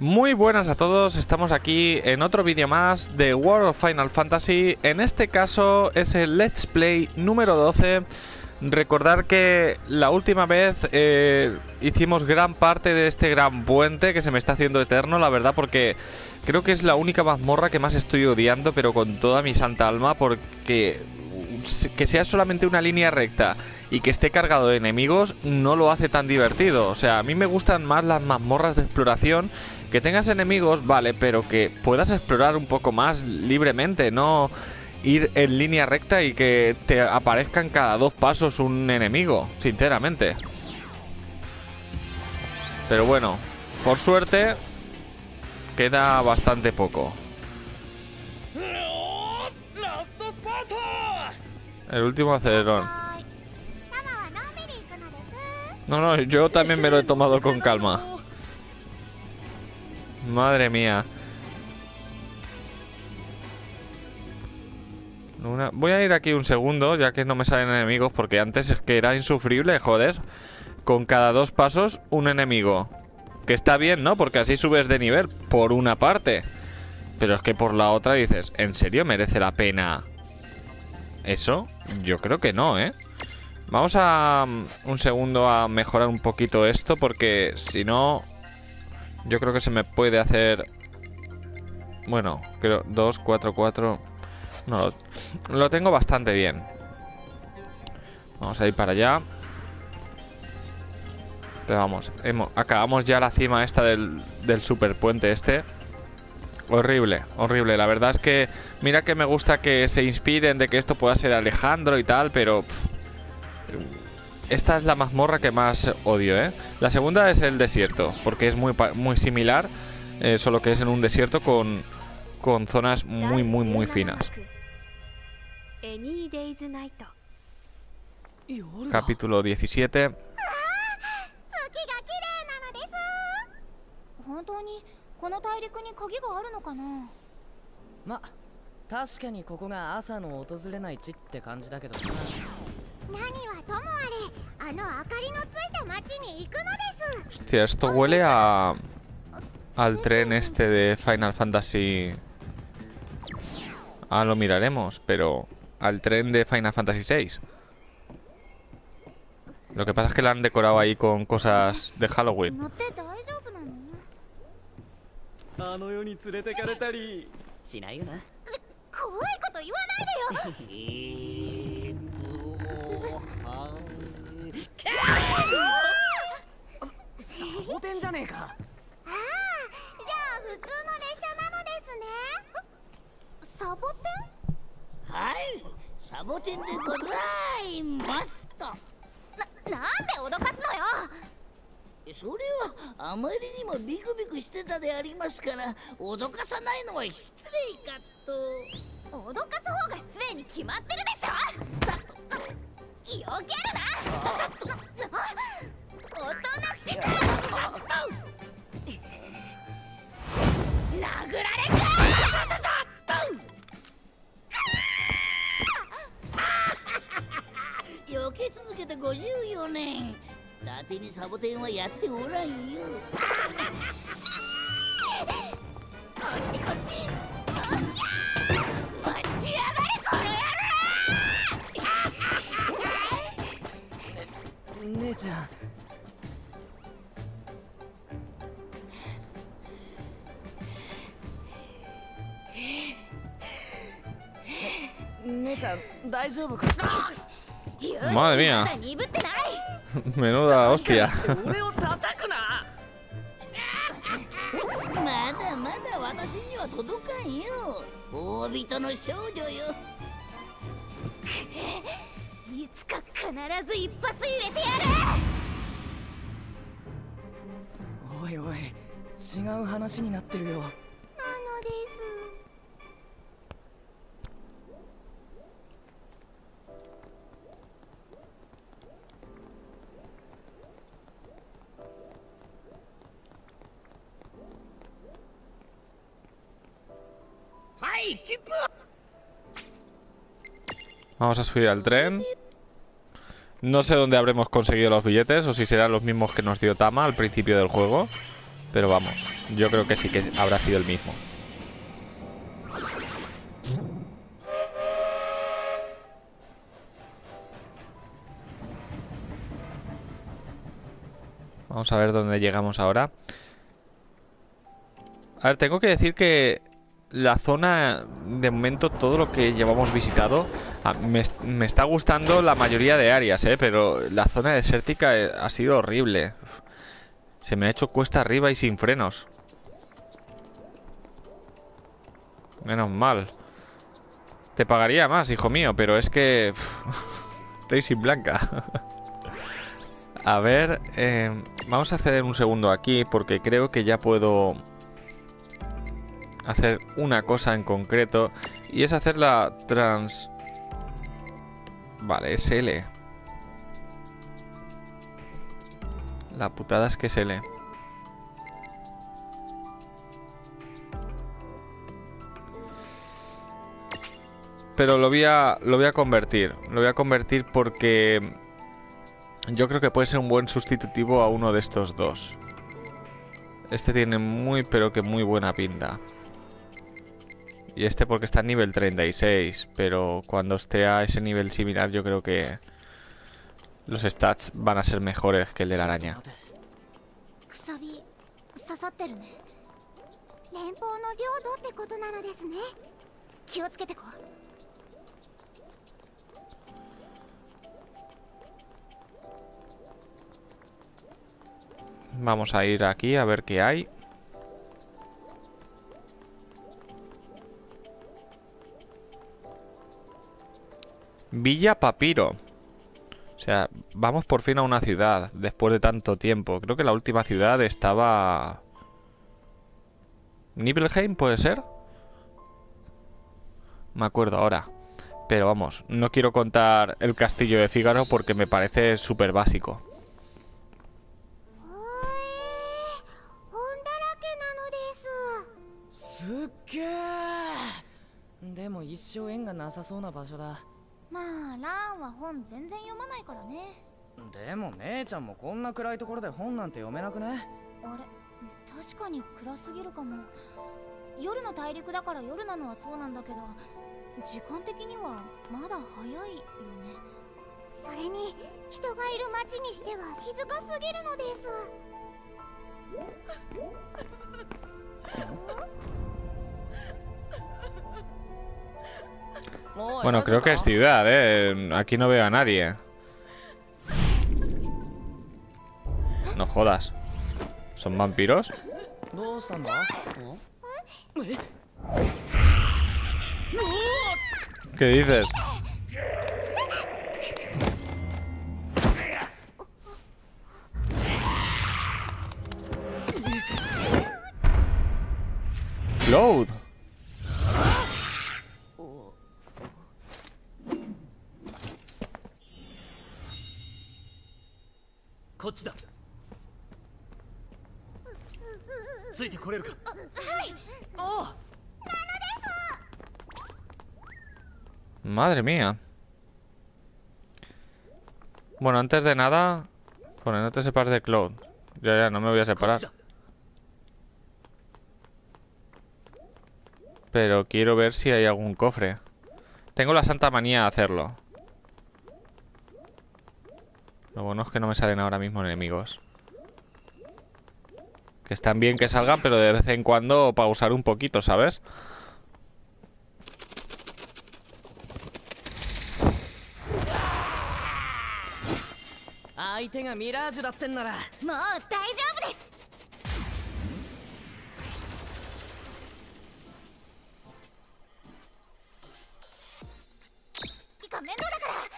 Muy buenas a todos, estamos aquí en otro vídeo más de World of Final Fantasy. En este caso es el Let's Play número 12. Recordar que la última vez eh, hicimos gran parte de este gran puente que se me está haciendo eterno, la verdad, porque creo que es la única mazmorra que más estoy odiando, pero con toda mi santa alma, porque que sea solamente una línea recta y que esté cargado de enemigos no lo hace tan divertido. O sea, a mí me gustan más las mazmorras de exploración. Que tengas enemigos, vale, pero que puedas explorar un poco más libremente, no ir en línea recta y que te aparezcan cada dos pasos un enemigo, sinceramente. Pero bueno, por suerte, queda bastante poco. El último acelerón. No, no, yo también me lo he tomado con calma. Madre mía. Voy a ir aquí un segundo, ya que no me salen enemigos, porque antes es que era insufrible, joder. Con cada dos pasos, un enemigo. Que está bien, ¿no? Porque así subes de nivel, por una parte. Pero es que por la otra dices, ¿en serio merece la pena eso? Yo creo que no, ¿eh? Vamos a un segundo a mejorar un poquito esto porque si no yo creo que se me puede hacer bueno, creo 2 4 4 no lo tengo bastante bien. Vamos a ir para allá. Pero vamos, acabamos ya la cima esta del, del superpuente este. Horrible, horrible. La verdad es que mira que me gusta que se inspiren de que esto pueda ser Alejandro y tal, pero esta es la mazmorra que más odio, ¿eh? La segunda es el desierto, porque es muy, muy similar, eh, solo que es en un desierto con, con zonas muy, muy, muy finas. Capítulo 17. Hostia, esto huele a... Al tren este de Final Fantasy... Ah, lo miraremos, pero... Al tren de Final Fantasy VI. Lo que pasa es que la han decorado ahí con cosas de Halloween. サボテンじゃねえかああじゃあ普通の列車なのですねサボテンはいサボテンでございますとななんで脅かすのよそれはあまりにもビクビクしてたでありますから脅かさないのは失礼かと脅かす方が失礼に決まってるでしょよけるなおとなしく殴られかよけ続けて54年。伊達にサボテンはやっておらんよこっちこっち姉ちゃん。姉ちゃん大丈夫か？マジやん 目のだおっきいや。まだまだ私には届かんよ。大人の少女よ。必ず一発入れてやる。おいおい違う話になってるよ。なのです。はい Vamos a subir al tren. No sé dónde habremos conseguido los billetes o si serán los mismos que nos dio Tama al principio del juego. Pero vamos, yo creo que sí que habrá sido el mismo. Vamos a ver dónde llegamos ahora. A ver, tengo que decir que la zona, de momento, todo lo que llevamos visitado, me, está gustando la mayoría de áreas, ¿eh? Pero la zona desértica eh, ha sido horrible. Se me ha hecho cuesta arriba y sin frenos. Menos mal. Te pagaría más, hijo mío, pero es que... estoy sin blanca. a ver, em, vamos a ceder un segundo aquí porque creo que ya puedo hacer una cosa en concreto y es hacer la trans... Vale, es L. La putada es que es L. Pero lo voy a, lo voy a convertir. Lo voy a convertir porque yo creo que puede ser un buen sustitutivo a uno de estos dos. Este tiene muy pero que muy buena pinta. Y este porque está a nivel 36, pero cuando esté a ese nivel similar yo creo que los stats van a ser mejores que el de la araña. Vamos a ir aquí a ver qué hay. Villa Papiro. O sea, vamos por fin a una ciudad después de tanto tiempo. Creo que la última ciudad estaba... ¿Nibelheim puede ser? Me acuerdo ahora. Pero vamos, no quiero contar el castillo de Fígaro porque me parece súper básico. まあランは本全然読まないからね。でも姉ちゃんもこんな暗いところで本なんて読めなくね？あれ？確かに暗すぎるかも。夜の大陸だから夜なのはそうなんだけど時間的にはまだ早いよね。それに人がいる街にしては静かすぎるのです Bueno, creo que es ciudad, ¿eh? Aquí no veo a nadie. No jodas. ¿Son vampiros? ¿Qué dices? Cloud. こっちだついてこれるかはいおう Madre mía. Bueno, antes de nada, bueno, no te separes de Cloud. Ya, ya, no me voy a separar. Pero quiero ver si hay algún cofre. Tengo la santa manía de hacerlo. Lo bueno es que no me salen ahora mismo enemigos. Que están bien que salgan, pero de vez en cuando pausar un poquito, ¿sabes?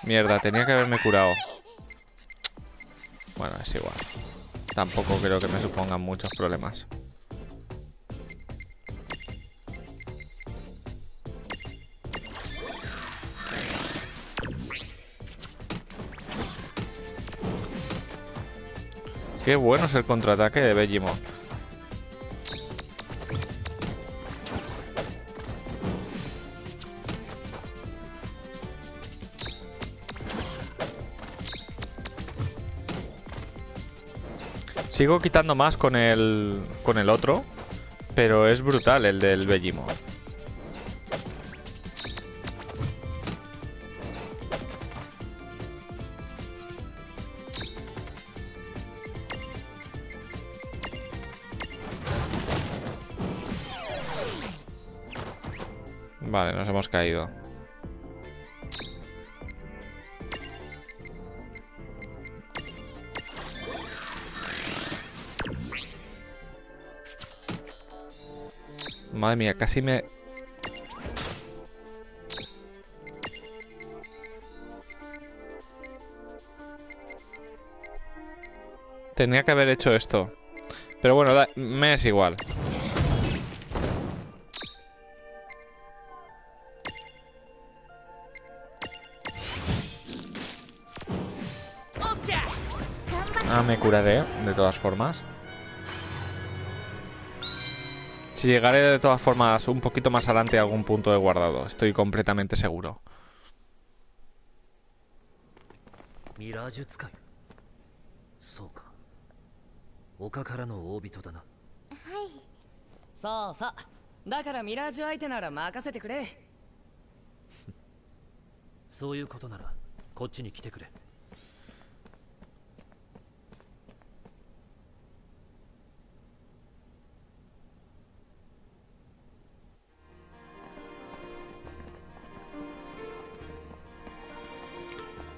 Mierda, tenía que haberme curado. Bueno, es igual. Tampoco creo que me supongan muchos problemas. Qué bueno es el contraataque de Bellimon. Sigo quitando más con el, con el otro, pero es brutal el del Bellimor. Vale, nos hemos caído. Madre mía, casi me... Tenía que haber hecho esto. Pero bueno, me es igual. Ah, me curaré, de todas formas. Si llegaré de todas formas un poquito más adelante a algún punto de guardado, estoy completamente seguro.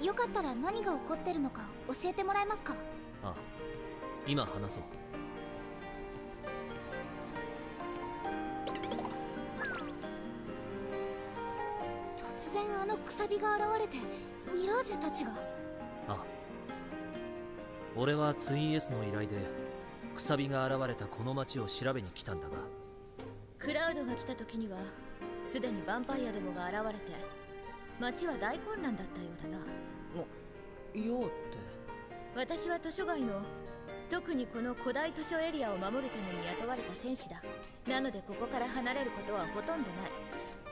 よかったら何が起こってるのか教えてもらえますか？ああ今話そう。突然あのくさびが現れてミラージュたちが。ああ。俺はツイン S の依頼でくさびが現れたこの町を調べに来たんだが。クラウドが来た時にはすでにヴァンパイアどもが現れて町は大混乱だったようだな。ようって。私は図書街の特にこの古代図書エリアを守るために雇われた戦士だ。なのでここから離れることはほとんどない。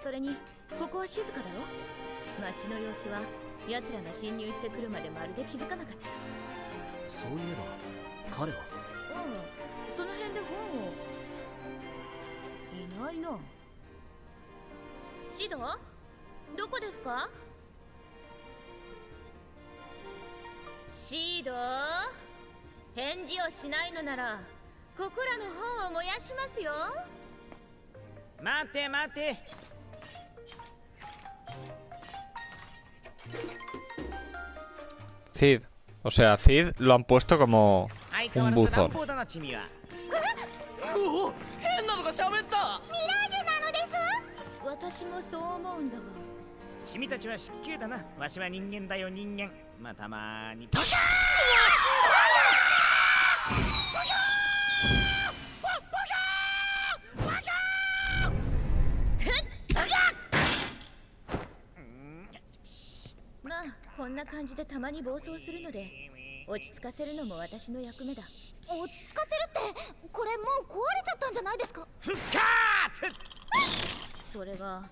それにここは静かだろ。街の様子は奴らが侵入してくるまでまるで気づかなかった。そういえば彼は？うん。その辺で本を。いないな。シド？どこですか？シード？返事をしないのならここらの本を燃やしますよ。待て待て。Cid. O sea, Cid lo han puesto como un buzón. 私もそう思うんだが君たちは失敬だな。わしは人間だよ人間。まあたまに。パキャまあこんな感じでたまに暴走するので落ち着かせるのも私の役目だ落ち着かせるってこれもう壊れちゃったんじゃないですか復活それが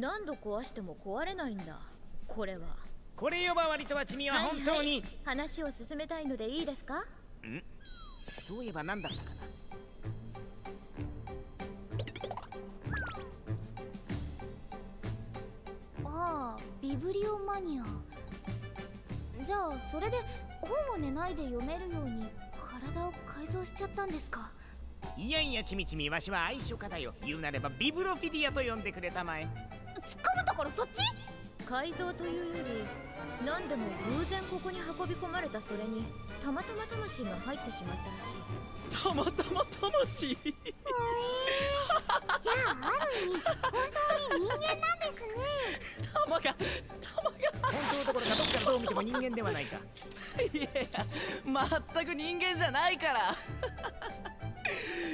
何度壊しても壊れないんだ。これは。これ呼ばわりとはチミは本当に、はい。はい、話を進めたいのでいいですか？ん？そういえば何だったかな。ああビブリオマニア。じゃあそれで本を寝ないで読めるように体を改造しちゃったんですか？いやいやちみちみわしは愛称家だよ。言うなればビブロフィリアと呼んでくれたまえ突っ込むところそっち？改造というより何でも偶然ここに運び込まれたそれにたまたま魂が入ってしまったらしい。たまたま魂？じゃあある意味本当に人間なんですね。玉が玉が。本当のところがどっからどう見ても人間ではないか。いや全く人間じゃないから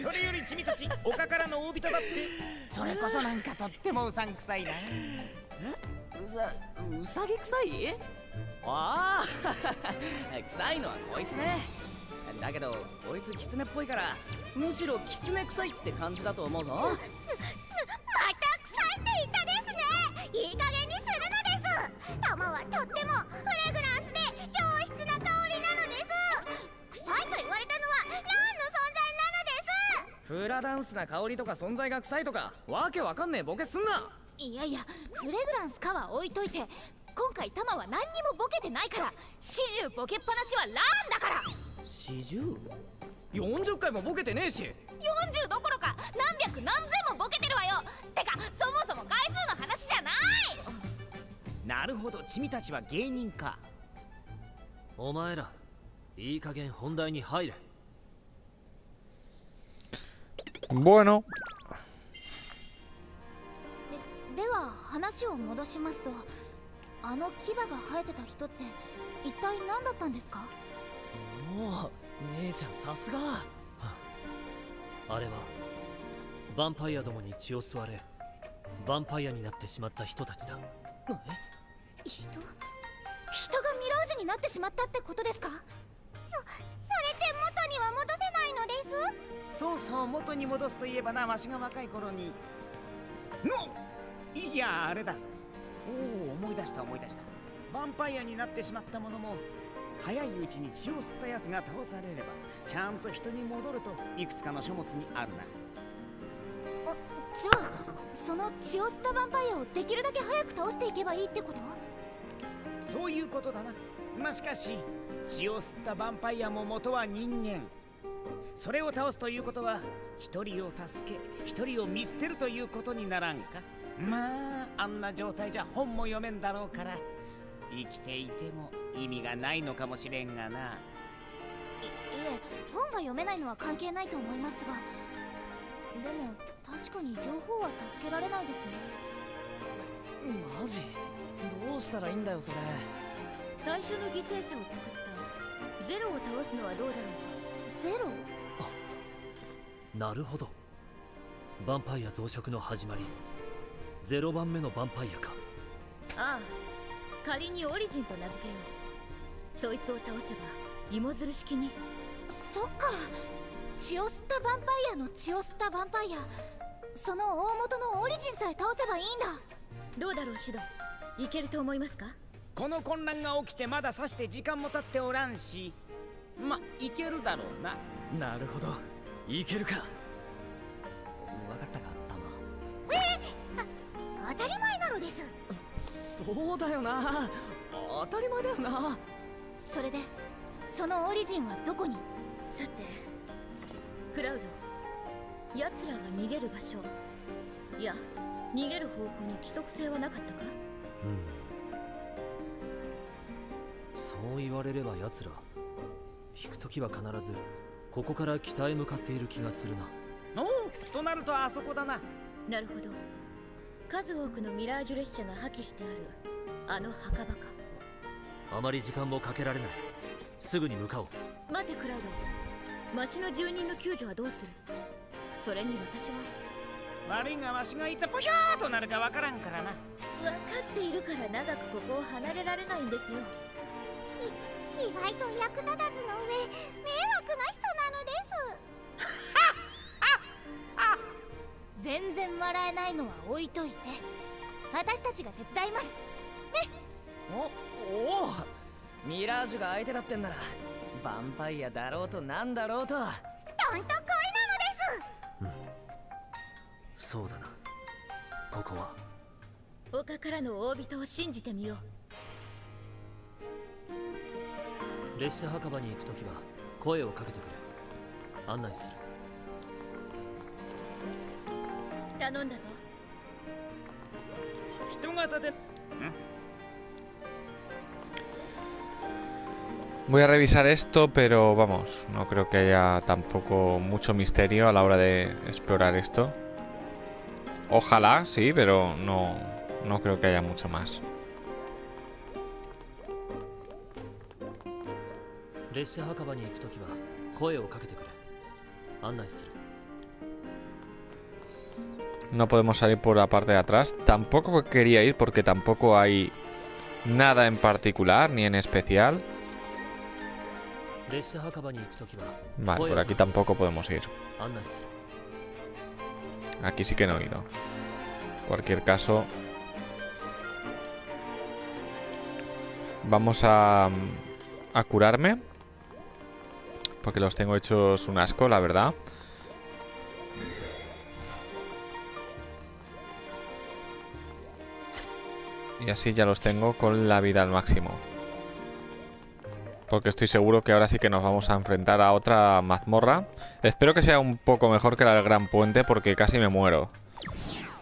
それより君たち丘からの大人だって。それこそなんかとってもうさんくさいな。えうさうさぎ臭い？ああ臭 いのはこいつね。だけどこいつキツネっぽいからむしろキツネ臭いって感じだと思うぞ。また臭いって言ったですね。いい加減にするのです。玉はとってもフレグランスで上質な香りなのです。臭いと言われたのはラフラダンスな香りとか存在が臭いとかわけわかんねえボケすんな。いやいやフレグランスかは置いといて今回タマは何にもボケてないから始終ボケっぱなしはラーンだから。始終40回もボケてねえし。40どころか何百何千もボケてるわよ。てかそもそも回数の話じゃない！なるほど君たちは芸人か。お前らいい加減本題に入れ Bueno. ででは話を戻しますとあの牙が生えてた人って一体何だったんですか？おお姉ちゃんさすが、はあ、あれはヴァンパイアどもに血を吸われヴァンパイアになってしまった人たちだ。人？人がミラージュになってしまったってことですか？そそれって元には戻せないのです？そうそう元に戻すといえばなわしが若い頃に。のいやあれだ。おお思い出した思い出した。ヴァンパイアになってしまったものも早いうちに血を吸ったやつが倒されればちゃんと人に戻るといくつかの書物にあるな。じゃあその血を吸ったヴァンパイアをできるだけ早く倒していけばいいってこと？そういうことだな。まあしかし血を吸ったヴァンパイアも元は人間それを倒すということは一人を助け一人を見捨てるということにならんか？まああんな状態じゃ本も読めんだろうから生きていても意味がないのかもしれんがな。いいえ本が読めないのは関係ないと思いますがでも確かに両方は助けられないですね。マジ？どうしたらいいんだよそれ。最初の犠牲者を作った。ゼロを倒すのはどうだろう。かゼロ？なるほど。ヴァンパイア増殖の始まり。0番目のヴァンパイアか。ああ仮にオリジンと名付けよう。そいつを倒せば芋づる式に。そっか。血を吸ったヴァンパイアの血を吸ったヴァンパイア。その大元のオリジンさえ倒せばいいんだ。どうだろうシドいけると思いますか？この混乱が起きてまださして時間も経っておらんしまいけるだろうな。なるほど。いけるか。分かったかタマえあ当たり前なのです。そうだよな。当たり前だよな。それでそのオリジンはどこに？さてクラウド。奴らが逃げる場所。いや逃げる方向に規則性はなかったか？うん。そう言われれば奴ら引く時は必ずここから北へ向かっている気がするな。おおとなるとあそこだな。なるほど。数多くのミラージュ列車が破棄してあるあの墓場か。あまり時間もかけられない。すぐに向かおう。待てクラウド。町の住人の救助はどうする？それに私は。悪いがわしがいつポヒョーとなるかわからんからな。分かっているから長くここを離れられないんですよ意外と役立たずの上迷惑な人なのです。全然笑えないのは置いといて私たちが手伝います。ね。おおミラージュが相手だってんならヴァンパイアだろうとなんだろうと。どんと恋なのです。うん。そうだな。ここは。丘からの大人を信じてみよう 列車墓場に行くときは声をかけてくれ案内する頼んだぞ人型で Voy a revisar esto, pero vamos, no creo que haya tampoco mucho misterio a la hora de explorar esto. Ojalá, sí, pero no, no creo que haya mucho más. 列車墓場に行くときは声をかけてくれ No podemos salir por la parte de atrás. Tampoco quería ir porque tampoco hay nada en particular ni en especial. Vale, por aquí tampoco podemos ir. Aquí sí que no he ido. En cualquier caso... Vamos a... A curarme. Porque los tengo hechos un asco, la verdad. Y así ya los tengo con la vida al máximo. Porque estoy seguro que ahora sí que nos vamos a enfrentar a otra mazmorra. Espero que sea un poco mejor que la del Gran Puente porque casi me muero.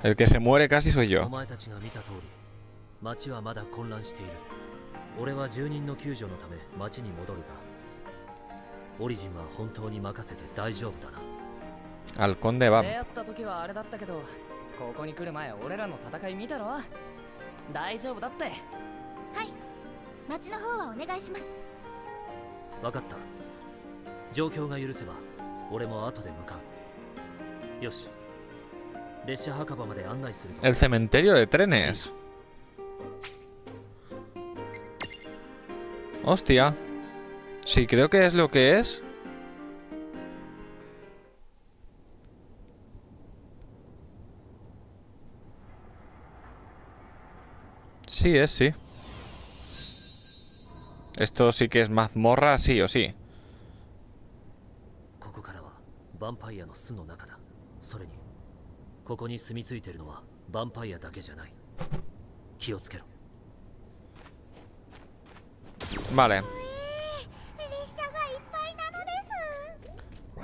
El que se muere casi soy yo. オリジンは本当に任せて大丈夫だな。アルコンデは。出会った時はあれだったけどここに来る前俺らの戦い見たろ？大丈夫だって。はい。町の方はお願いします。分かった。状況が許せば俺も後で向かう。よし。列車墓場まで案内するぞ。El cementerio de trenes Hostia Sí, creo que es lo que es Sí es, sí. Esto sí que es mazmorra, sí o sí. Vale.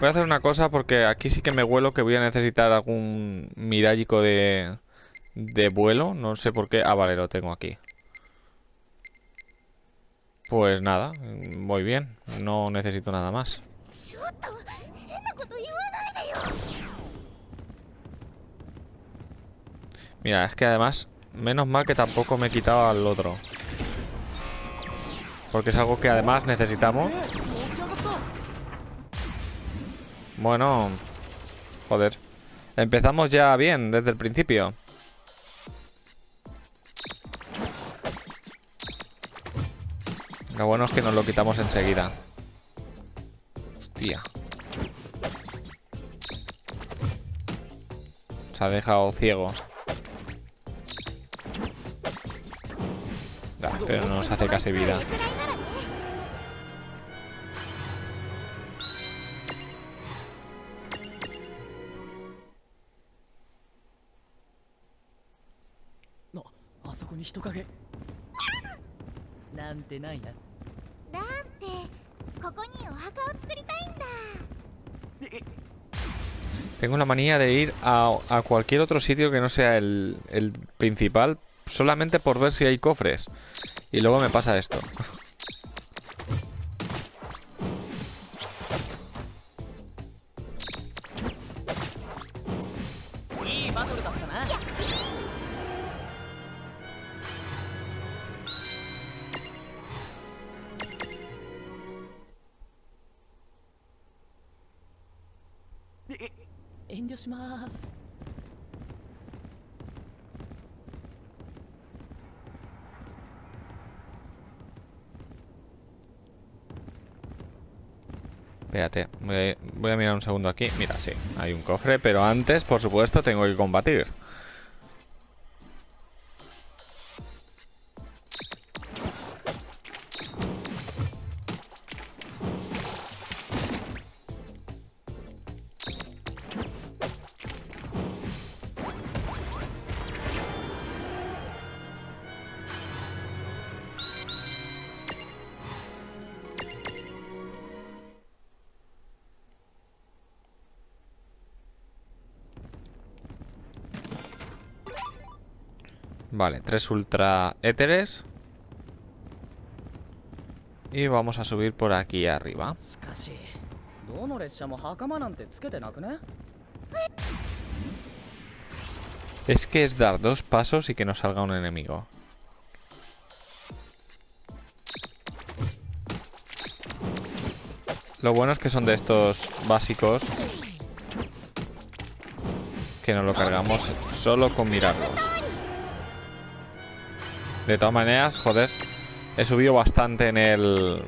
Voy a hacer una cosa porque aquí sí que me huelo que voy a necesitar algún mirágico de de vuelo. No sé por qué. Ah, vale, lo tengo aquí. Pues nada, muy bien. No necesito nada más. Mira, es que además, menos mal que tampoco me he quitado al otro. Porque es algo que además necesitamos. Bueno, joder. Empezamos ya bien desde el principio. Lo bueno es que nos lo quitamos enseguida. Hostia. Se ha dejado ciego. pero no nos hace casi vida. Tengo la manía de ir a, cualquier otro sitio que no sea el principal solamente por ver si hay cofres. Y luego me pasa esto. Aquí. Mira, sí, hay un cofre, pero antes, por supuesto, tengo que combatir. Vale, tres ultra éteres. Y vamos a subir por aquí arriba. Es que es dar dos pasos y que no salga un enemigo. Lo bueno es que son de estos básicos que nos lo cargamos solo con mirarlos. De todas maneras, joder, he subido bastante en el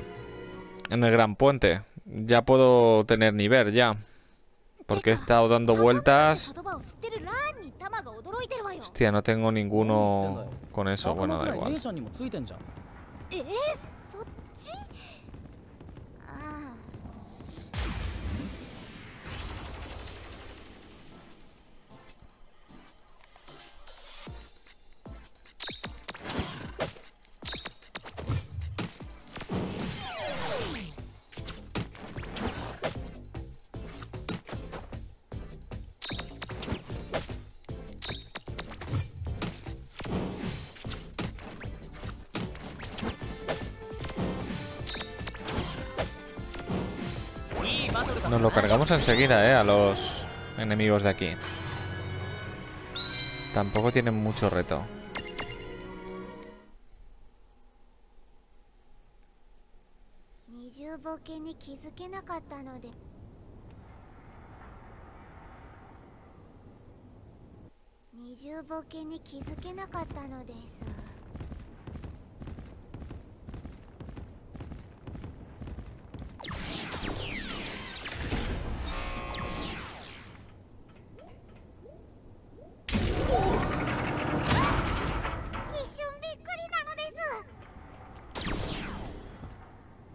en el gran puente. Ya puedo tener nivel ya. Porque he estado dando vueltas. Hostia, no tengo ninguno con eso. Bueno, da igual. Enseguida, eh, a los enemigos de aquí. Tampoco tienen mucho reto.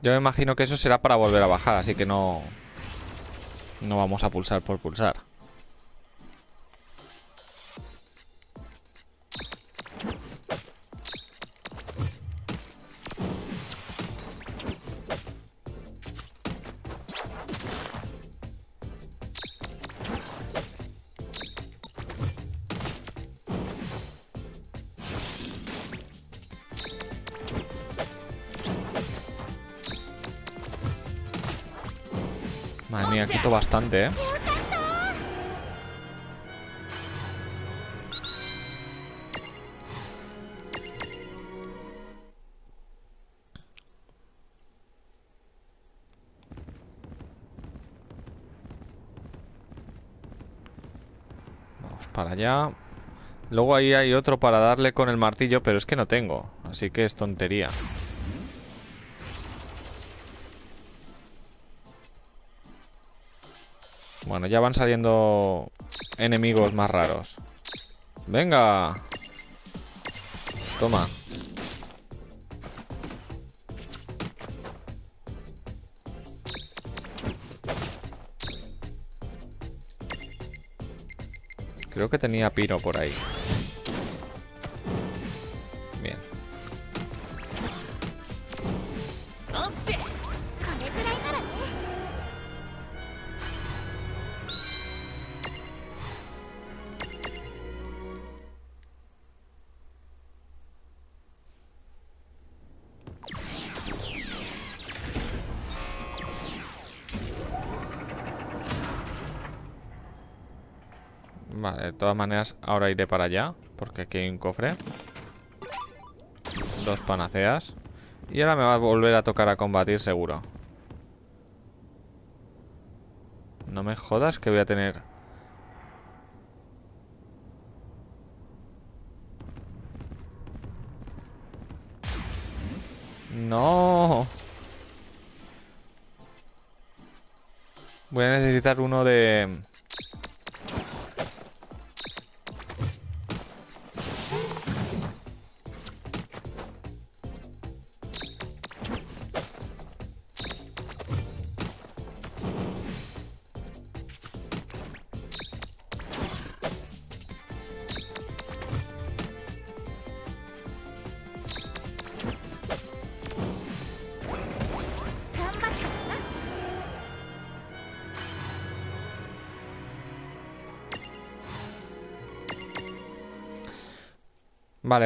Yo me imagino que eso será para volver a bajar, así que no... No vamos a pulsar por pulsar. Bastante, ¿eh? Vamos para allá. Luego ahí hay otro para darle con el martillo, pero es que no tengo. Así que es tontería. Bueno, ya van saliendo enemigos más raros. ¡Venga! Toma. Creo que tenía piro por ahí. Todas maneras, ahora iré para allá. Porque aquí hay un cofre. Dos panaceas. Y ahora me va a volver a tocar a combatir seguro. No me jodas que voy a tener... No. Voy a necesitar uno de...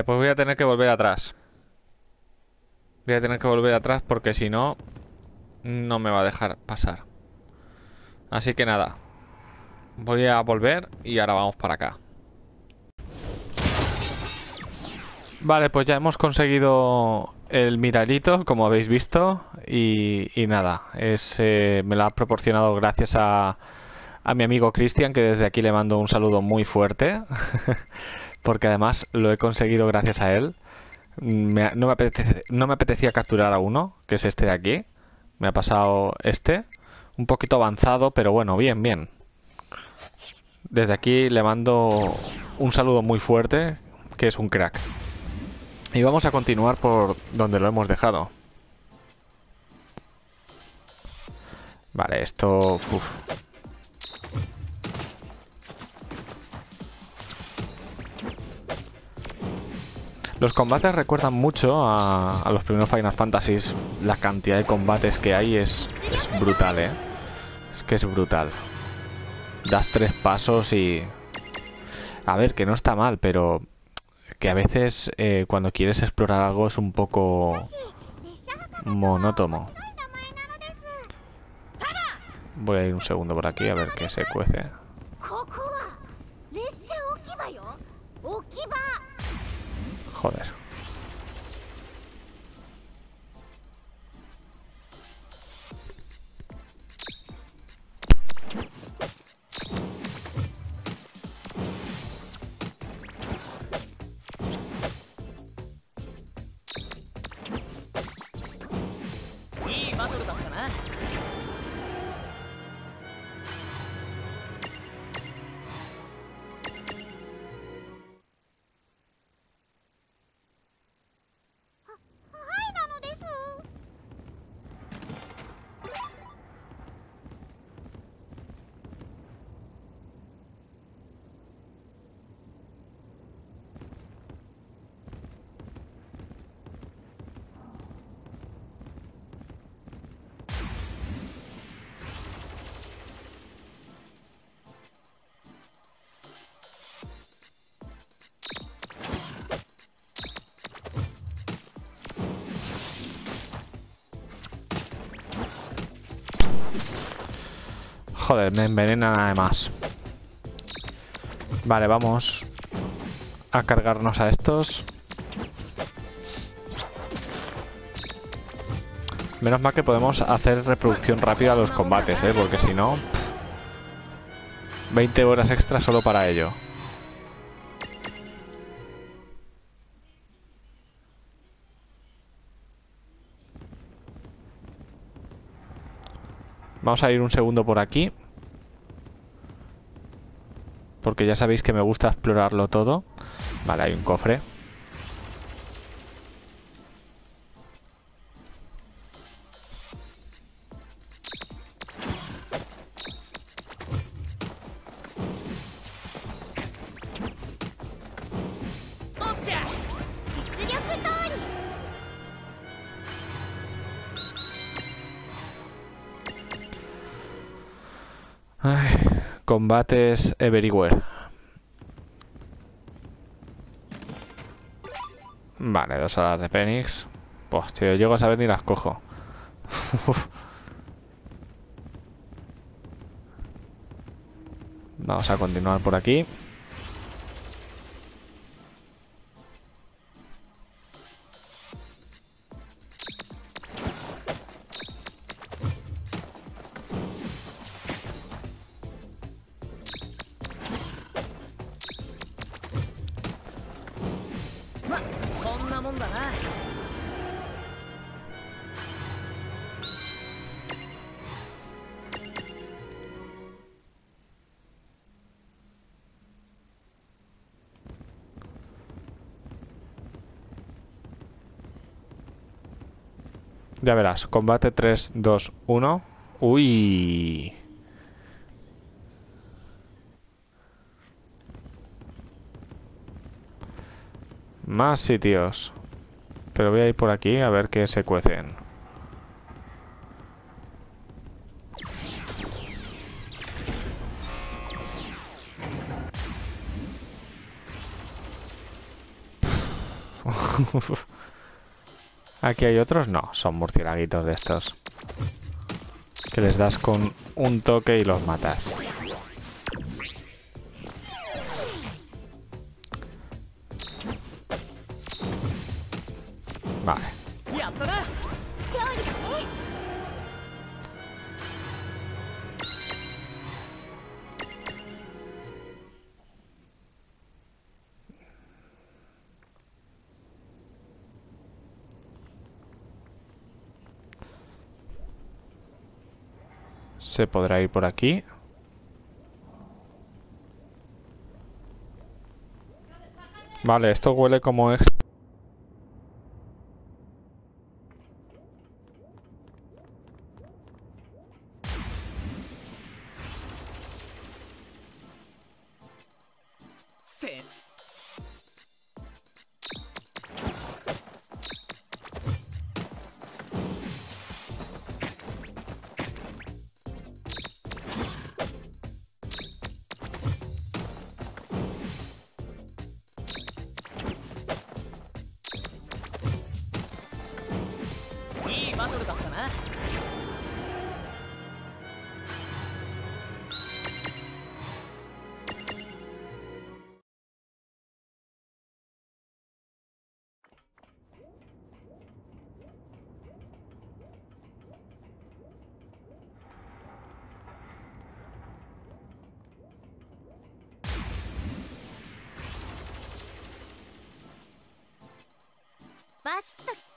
Pues voy a tener que volver atrás. Voy a tener que volver atrás porque si no, no me va a dejar pasar. Así que nada. Voy a volver y ahora vamos para acá. Vale, pues ya hemos conseguido el mirallito, como habéis visto. Y, y nada, es, eh, me lo ha proporcionado gracias a, a mi amigo Cristian, que desde aquí le mando un saludo muy fuerte, porque además lo he conseguido gracias a él. no, me apetecía capturar a uno, que es este de aquí. Me ha pasado este. Un poquito avanzado, pero bueno, bien, bien. Desde aquí le mando un saludo muy fuerte, que es un crack. Y vamos a continuar por donde lo hemos dejado. Vale, esto... Los combates recuerdan mucho a, los primeros Final Fantasies. La cantidad de combates que hay es, es brutal, ¿eh? Es que es brutal. Das tres pasos y... A ver, que no está mal, pero que a veces eh, cuando quieres explorar algo es un poco monótono. Voy a ir un segundo por aquí a ver qué se cuece. Joder. Joder, me envenena nada más. Vale, vamos a cargarnos a estos. Menos mal que podemos hacer reproducción rápida a los combates, ¿eh? Porque si no... 20 horas extra solo para ello. Vamos a ir un segundo por aquí. Porque ya sabéis que me gusta explorarlo todo. Vale, hay un cofre. Combates everywhere. Vale, dos alas de Fénix. Pues, tío, llego a saber ni las cojo. Vamos a continuar por aquí. Combate 3, 2, 1. Uy. Más sitios. Pero voy a ir por aquí a ver qué se cuecen. Aquí hay otros, no, son murciélaguitos de estos. Que les das con un toque y los matas. Se podrá ir por aquí. Vale, esto huele como バシッと。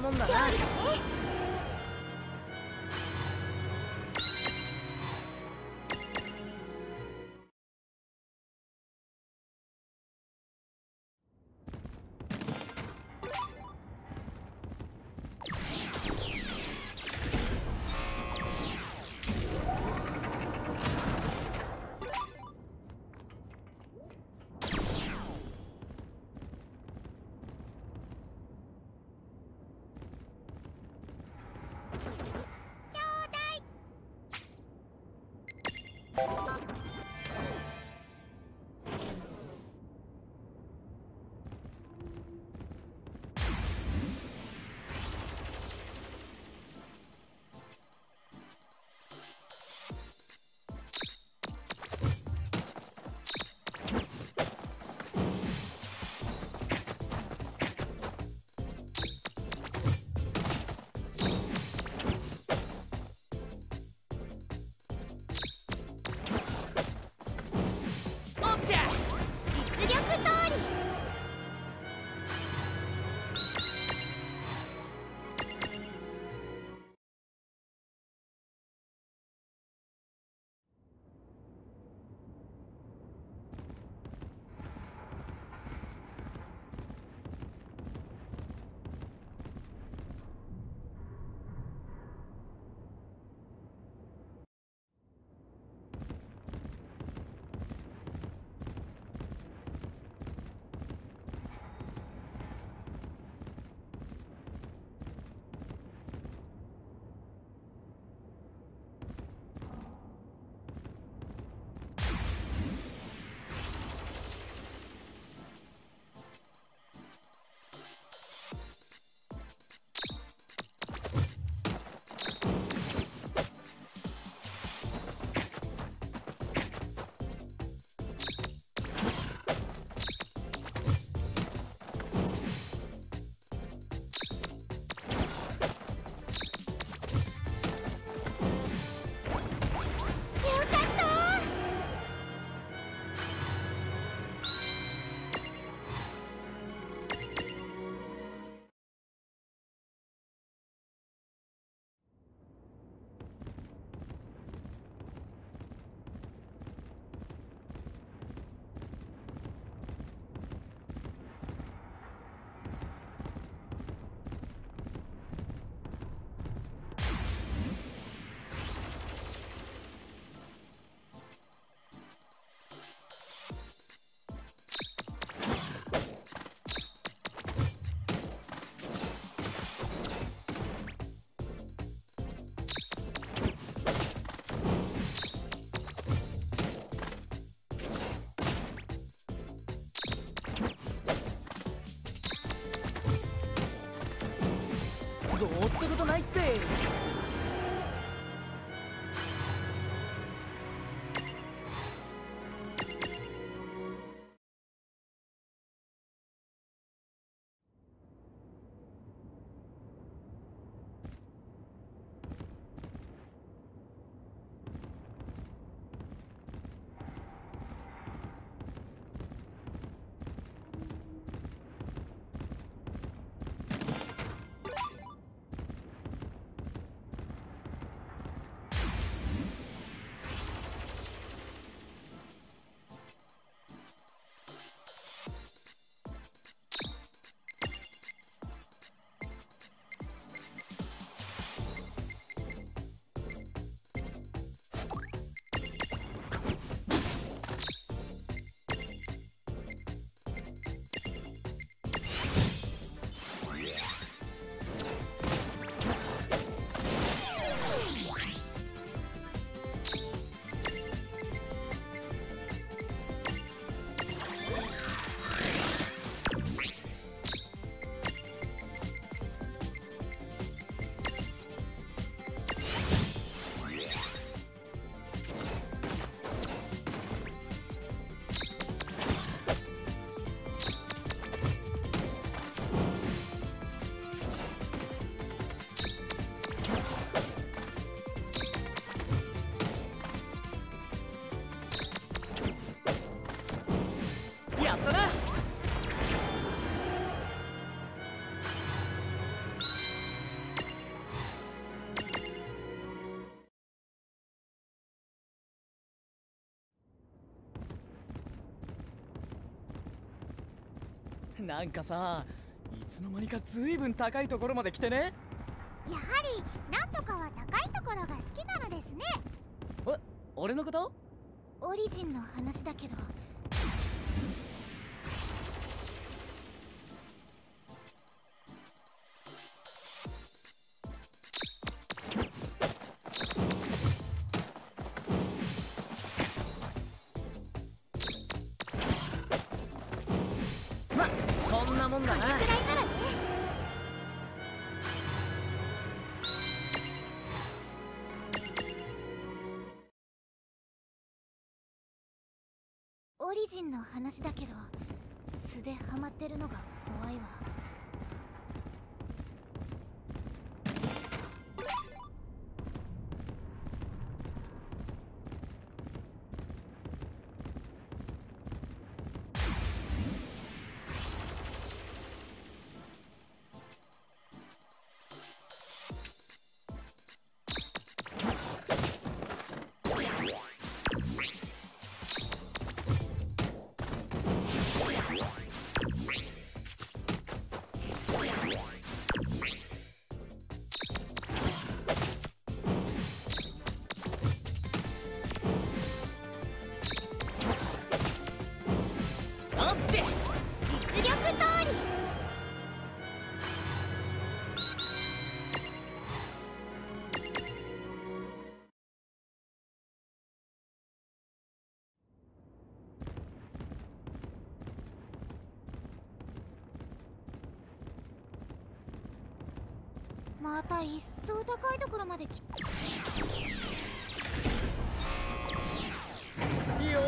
なもんだな。ことないって。なんかさいつの間にかずいぶん高いところまで来てね。やはりなんとかは高いところが好きなのですね。え俺のこと？オリジンの話だけど人の話だけど素でハマってるのが怖いわ。また一層高いところまで来ヨ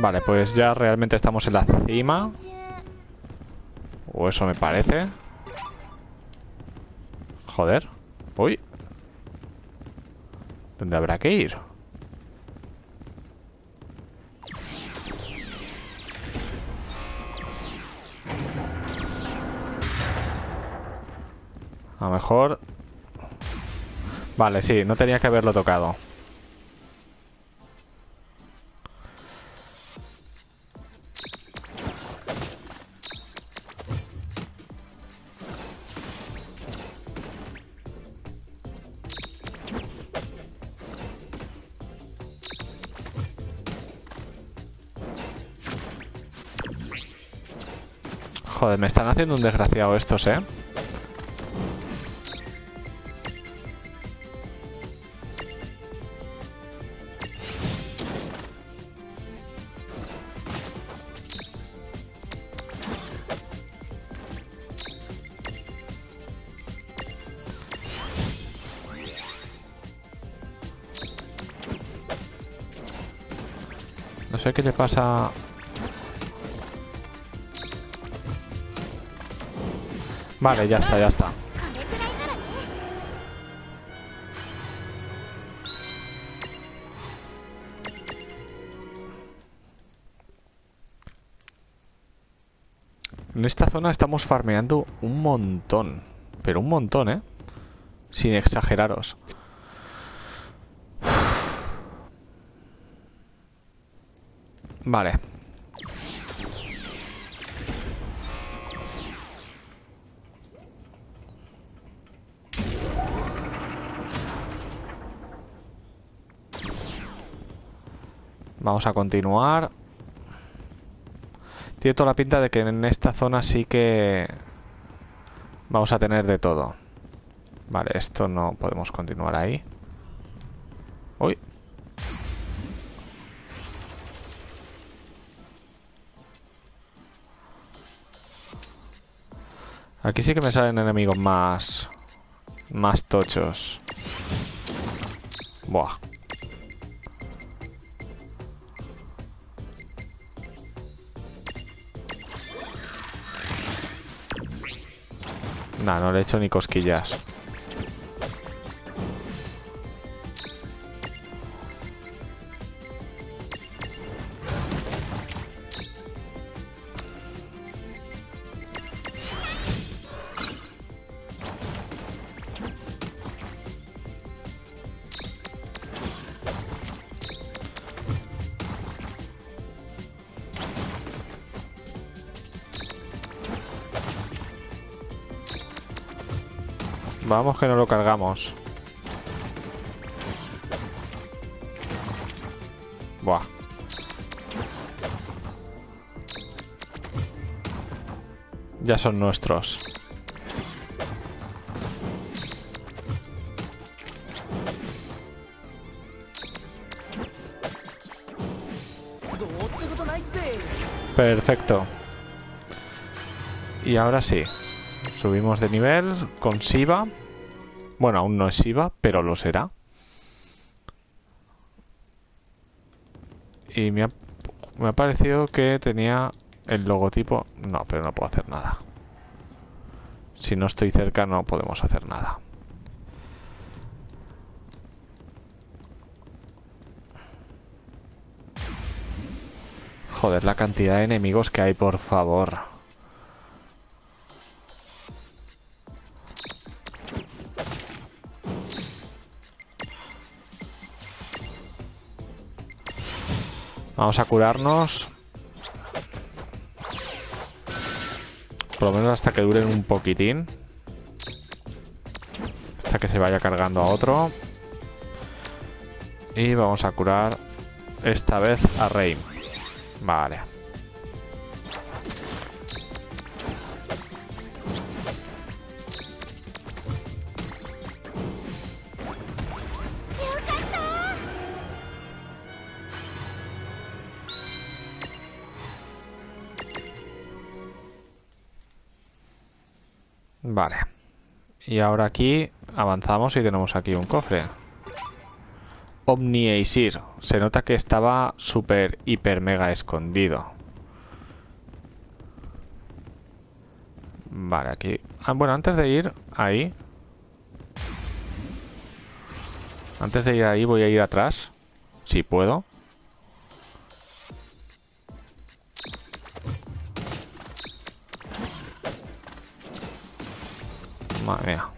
Vale, pues ya realmente estamos en la cima. O eso me parece. Joder. Uy. ¿Dónde habrá que ir? A lo mejor... Vale, sí, no tenía que haberlo tocado. Me están haciendo un desgraciado estos, ¿eh? No sé qué le pasa Vale, ya está, ya está. En esta zona estamos farmeando un montón. Pero un montón, ¿eh? Sin exageraros. Vale. Vamos a continuar. Tiene toda la pinta de que en esta zona sí que vamos a tener de todo. Vale, esto no podemos continuar ahí. Uy. Aquí sí que me salen enemigos más... Más tochos. Buah. No le he hecho ni cosquillas. Vamos que no lo cargamos. Buah. Ya son nuestros. Perfecto. Y ahora sí. Subimos de nivel con Siva. Bueno, aún no es Siva, pero lo será. Y me ha, me ha parecido que tenía el logotipo... No, pero no puedo hacer nada. Si no estoy cerca no podemos hacer nada. Joder, la cantidad de enemigos que hay, por favor. Vamos a curarnos. Por lo menos hasta que duren un poquitín. Hasta que se vaya cargando a otro. Y vamos a curar esta vez a Rey. Vale. Vale. Y ahora aquí avanzamos y tenemos aquí un cofre. Omni. Se nota que estaba súper, hiper, mega escondido. Vale, aquí... Ah, bueno, antes de ir ahí... Antes de ir ahí voy a ir atrás. Si puedo. Madre mía.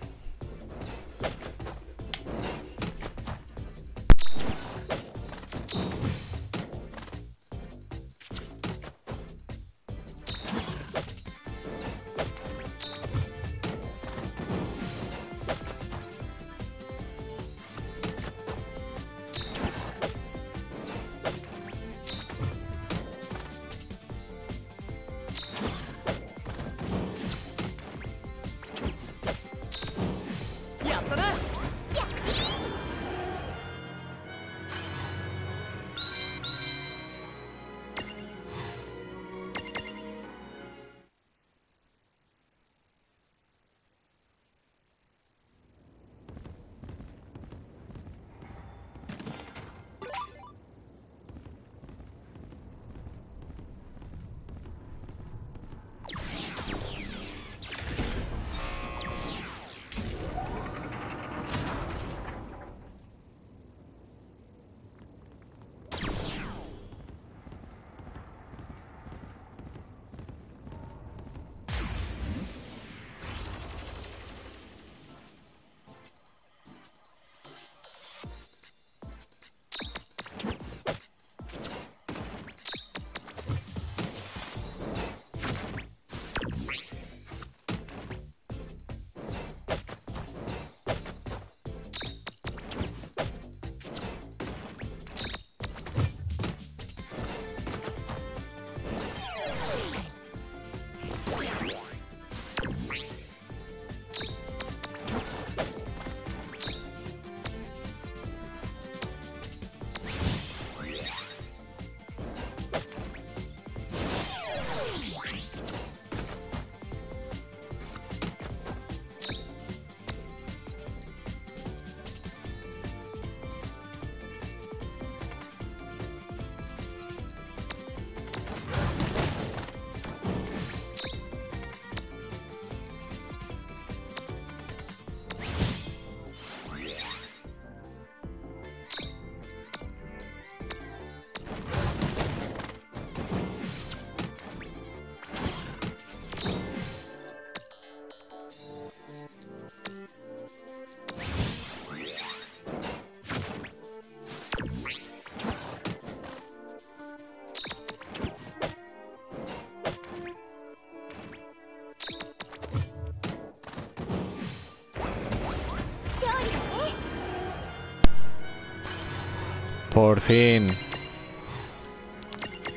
Por fin.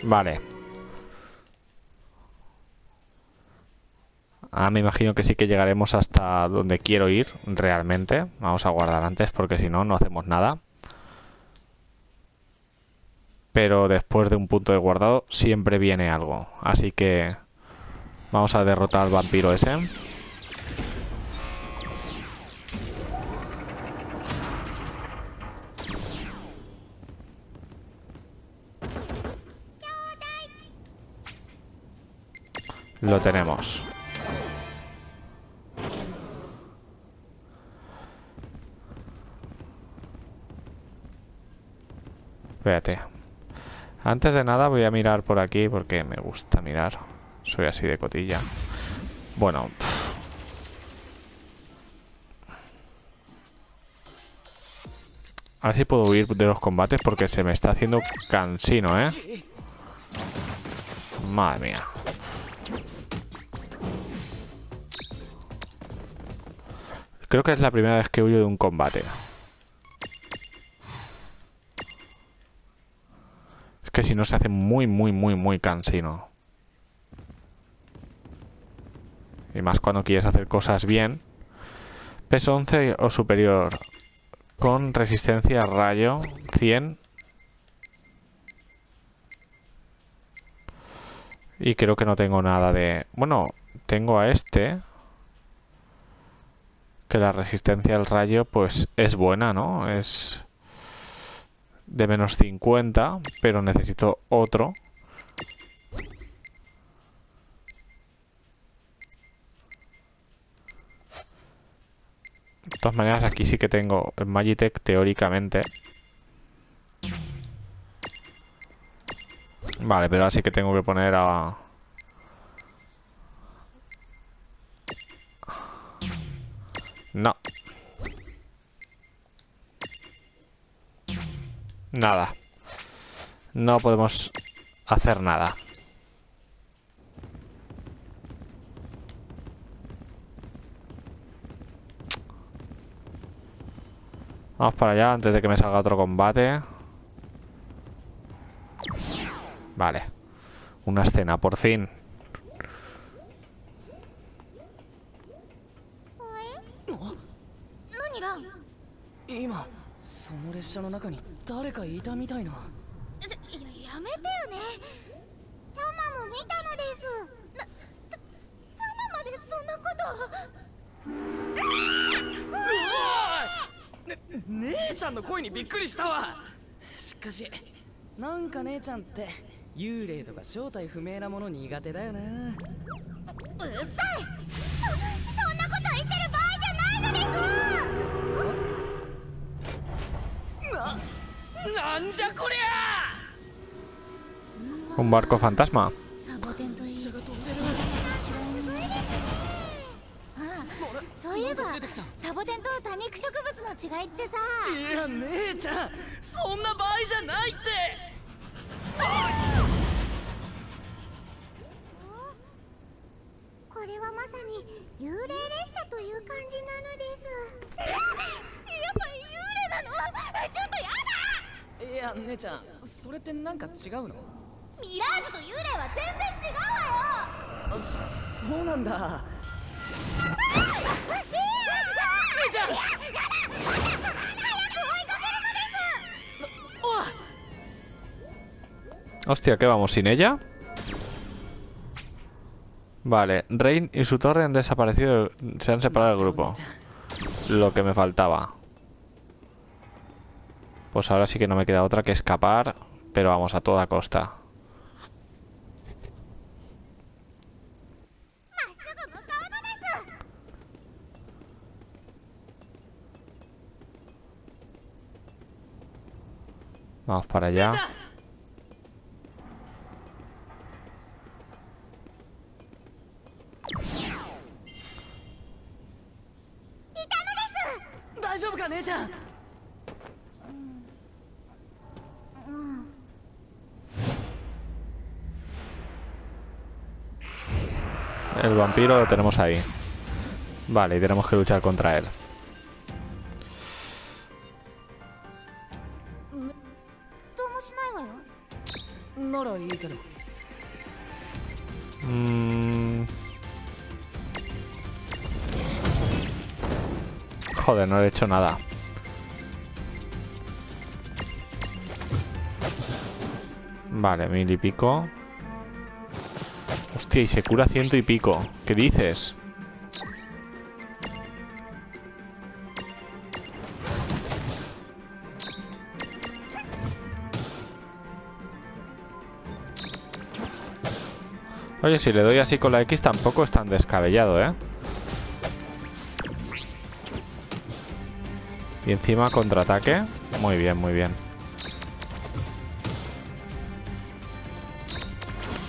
Vale. Ah, me imagino que sí que llegaremos hasta donde quiero ir realmente. Vamos a guardar antes porque si no, no hacemos nada. Pero después de un punto de guardado siempre viene algo. Así que vamos a derrotar al vampiro ese. Lo tenemos. Espérate. Antes de nada voy a mirar por aquí porque me gusta mirar. Soy así de cotilla. Bueno. A ver si puedo huir de los combates porque se me está haciendo cansino, ¿eh? Madre mía. Creo que es la primera vez que huyo de un combate. Es que si no se hace muy, muy, muy, muy cansino. Y más cuando quieres hacer cosas bien. Peso 11 o superior. Con resistencia rayo 100. Y creo que no tengo nada de... Bueno, tengo a este que la resistencia al rayo pues es buena, ¿no? Es de menos 50, pero necesito otro. De todas maneras, aquí sí que tengo el Magitech teóricamente. Vale, pero ahora sí que tengo que poner a... No. Nada. No podemos hacer nada. Vamos para allá antes de que me salga otro combate. Vale. Una escena, por fin. 今その列車の中に誰かいたみたいな。ややめてよね。タマも見たのです。なタタマまでそんなこと。ね姉ちゃんの声にびっくりしたわ。しかしなんか姉ちゃんって幽霊とか正体不明なもの苦手だよな。ううっさい。そそんなこと言ってる場合じゃないのですなんじゃこりゃ！れはまさに幽霊列車という感じなのです。やっぱ幽霊なの？ちょっとやだ！いや姉ちゃんそれってなんか違うの？ミラージュと幽霊は全然違うわよ！そうなんだ。姉ちゃん！やだ！早く追いかけるのです！Hostia, ¿qué vamos? ¿Sin ella? Vale, Rain y su torre han desaparecido, se han separado del grupo. Lo que me faltaba. Pues ahora sí que no me queda otra que escapar, pero vamos a toda costa. Vamos para allá. El vampiro lo tenemos ahí. Vale, y tenemos que luchar contra él. Mm. Joder, no le he hecho nada. Vale, mil y pico. Hostia, y se cura ciento y pico. ¿Qué dices? Oye, si le doy así con la X tampoco es tan descabellado, ¿eh? Y encima contraataque. Muy bien, muy bien.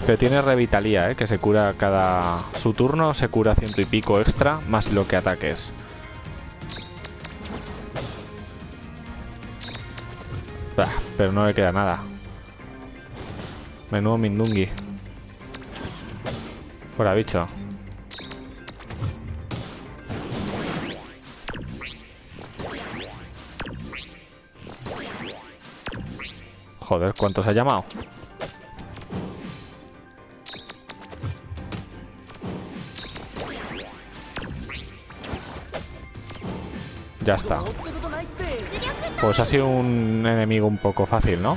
Pero tiene revitalía, ¿eh? Que se cura cada... Su turno se cura ciento y pico extra, más lo que ataques. Pero no le queda nada. Menudo Mindungi. Fuera, bicho. Joder, ¿cuántos ha llamado? Ya está. Pues ha sido un enemigo un poco fácil, ¿no?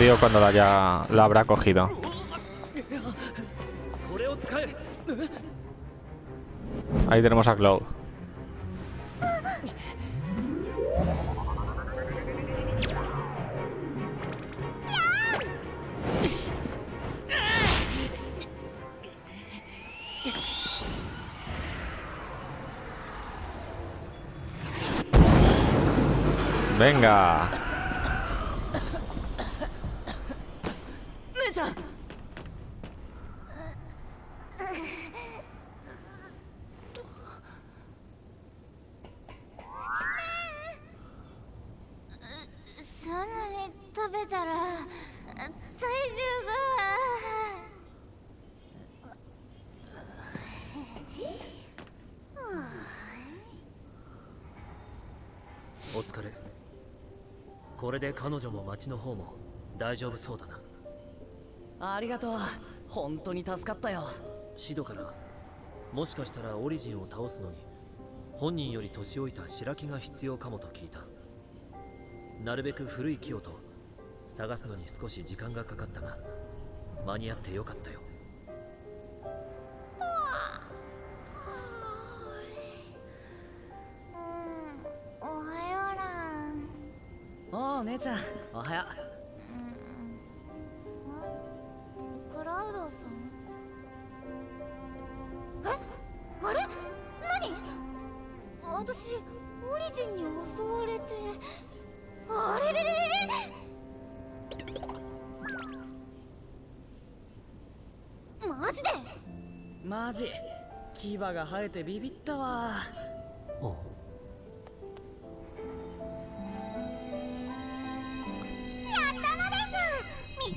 Mordido cuando la haya la habrá cogido. Ahí tenemos a Cloud. の方も大丈夫そうだな。ありがとう。本当に助かったよ。シドからもしかしたらオリジンを倒すのに本人より年老いた白木が必要かもと聞いた。なるべく古い木をと探すのに少し時間がかかったが間に合ってよかったよおう姉ちゃん。おはよう。ん。クラウドさん。え？あれ？何？私オリジンに襲われて。あれれれれれ？マジで？うマジ。牙が生えてビビったわ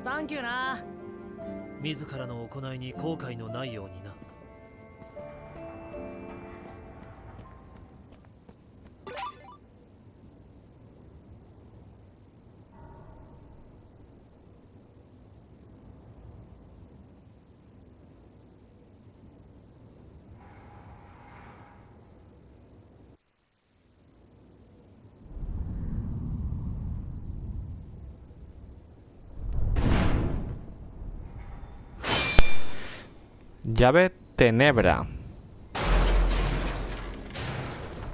サンキューな。自らの行いに後悔のないように。Llave tenebra.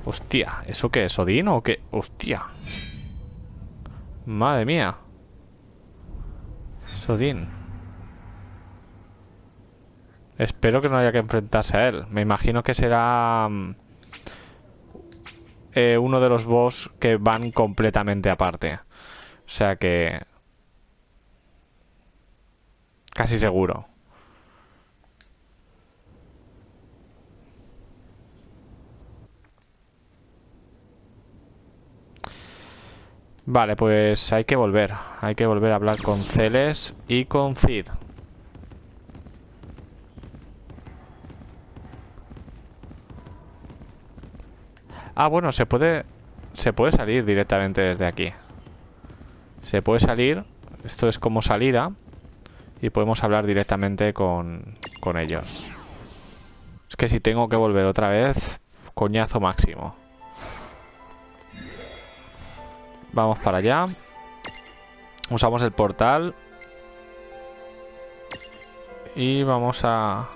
Hostia, ¿eso qué es? ¿Odín o qué? Hostia. Madre mía. Es. Espero que no haya que enfrentarse a él. Me imagino que será... mm, eh, uno de los boss que van completamente aparte. O sea que... Casi seguro. Vale, pues hay que volver. Hay que volver a hablar con Celes y con Cid. Ah, bueno, se puede... Se puede salir directamente desde aquí. Se puede salir. Esto es como salida. Y podemos hablar directamente con, con ellos. Es que si tengo que volver otra vez, coñazo máximo. Vamos para allá. Usamos el portal. Y vamos a...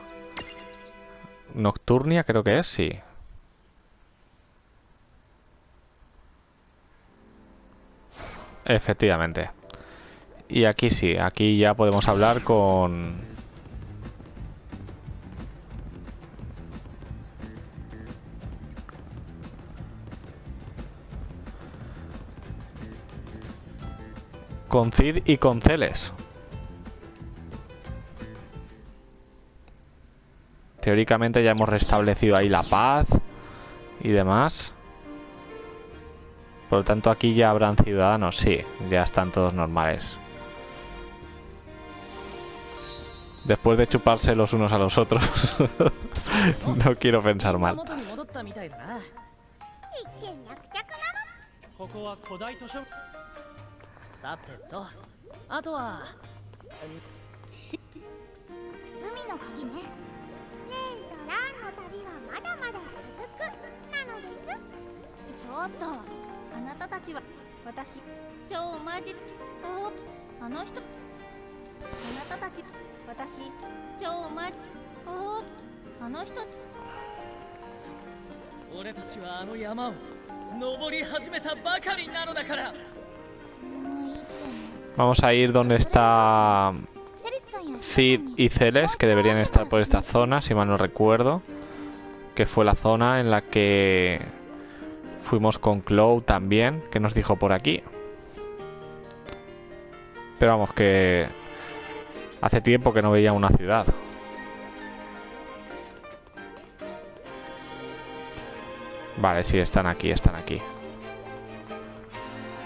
Nocturnia creo que es, sí. Efectivamente. Y aquí sí, aquí ya podemos hablar con... Con Cid y con Celes. Teóricamente ya hemos restablecido ahí la paz y demás. Por lo tanto, aquí ya habrán ciudadanos, sí, ya están todos normales. Después de chuparse los unos a los otros, no quiero pensar mal. さてと。あとは。海の鍵ね。レイとランの旅はまだまだ続くなのです。ちょっと。あなたたちは私超マジおあの人。あなたたち私超マジおあの人。俺たちはあの山を登り始めたばかりなのだから Vamos a ir donde está Cid y Celes, que deberían estar por esta zona, si mal no recuerdo. Que fue la zona en la que fuimos con Cloud también, que nos dijo por aquí. Pero vamos, que hace tiempo que no veía una ciudad. Vale, sí, están aquí, están aquí.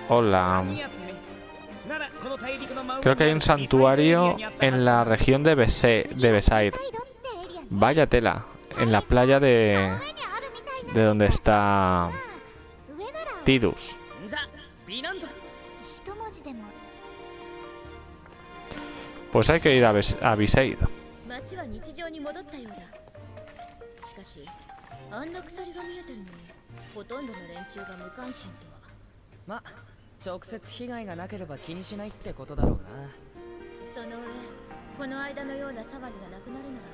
Hola. Creo que hay un santuario en la región de, Bese, de Besaid. Vaya tela. En la playa de... De donde está... Tidus. Pues hay que ir a, Bes a Besaid. 直接被害がなければ気にしないってことだろうな。その上この間のような騒ぎがなくなるなら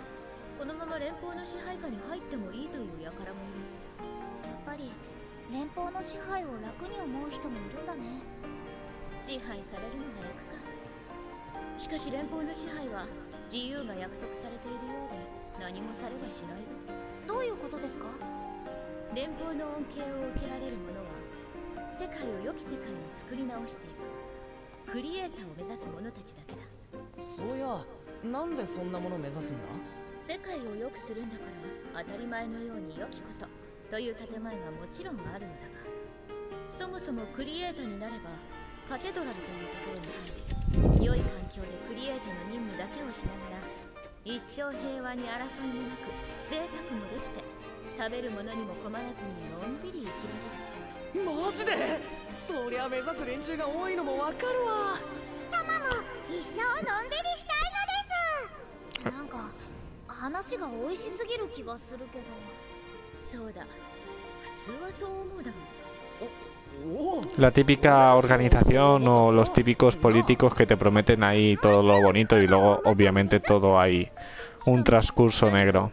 このまま連邦の支配下に入ってもいいという輩もいるやっぱり連邦の支配を楽に思う人もいるんだね。支配されるのが楽か。しかし連邦の支配は自由が約束されているようで何もされはしないぞ。どういうことですか？連邦の恩恵を受けられる者は世界を良き世界に作り直していく。クリエイターを目指す者たちだけだそういや。なんでそんなもの目指すんだ？世界を良くするんだから当たり前のように良きこと。という建前はもちろんあるんだが。そもそもクリエイターになればカテドラルというところに入り良い環境でクリエイターの任務だけをしながら一生平和に争いもなく贅沢もできて食べるものにも困らずにのんびり生きられるマジでそりゃ目指す連中が多いのもわかるわ一生のんびりしたいのですなんか話が美味しすぎる気がするけどそうだ普通はそう思うだろう La típica organización o los típicos políticos que te prometen ahí todo lo bonito y luego obviamente todo hay un transcurso negro.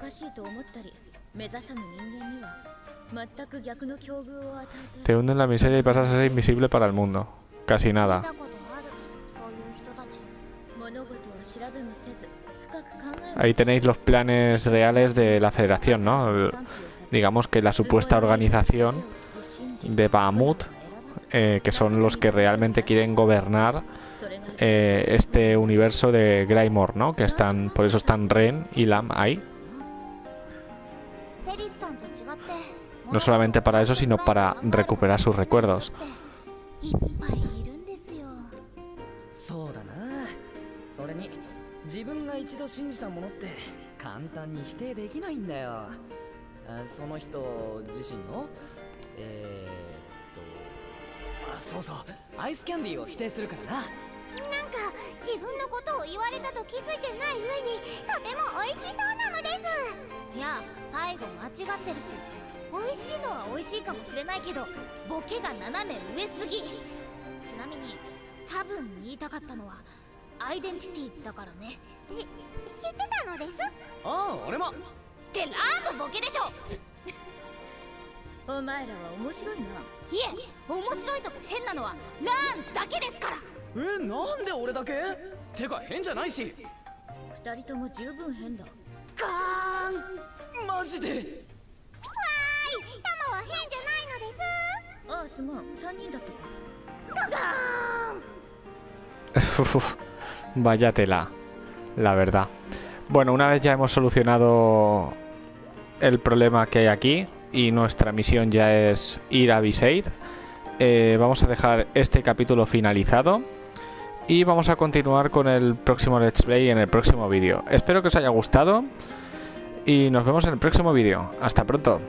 Te hunden la miseria y pasas a ser invisible para el mundo. Casi nada. Ahí tenéis los planes reales de la federación, ¿no? digamos que la supuesta organización de Bahamut, eh, que son los que realmente quieren gobernar eh, este universo de Greymore, ¿no? Que están, por eso están Ren y Lam ahí. No solamente para eso, sino para recuperar sus recuerdos. 自分が一度信じたものって簡単に否定できないんだよ。その人自身の？えー、っと。あそうそう。アイスキャンディーを否定するからな。なんか自分のことを言われたと気づいてない上にとても美味しそうなのです。いや最後間違ってるし美味しいのは美味しいかもしれないけどボケが斜め上すぎ。ちなみに多分言いたかったのはアイデンティティだからね。し知ってたのです？ああ俺も。ってラーのボケでしょ！お前らは面白いな。いえ面白いとか変なのはラーンだけですから。えなんで俺だけ？てか変じゃないし。二人とも十分変だ。ガーン。マジで？わ タマは変じゃないのですああすまん三人だったかガーン Vaya tela, la verdad. Bueno, una vez ya hemos solucionado el problema que hay aquí y nuestra misión ya es ir a Viseid, eh, vamos a dejar este capítulo finalizado y vamos a continuar con el próximo Let's Play en el próximo vídeo. Espero que os haya gustado y nos vemos en el próximo vídeo. Hasta pronto.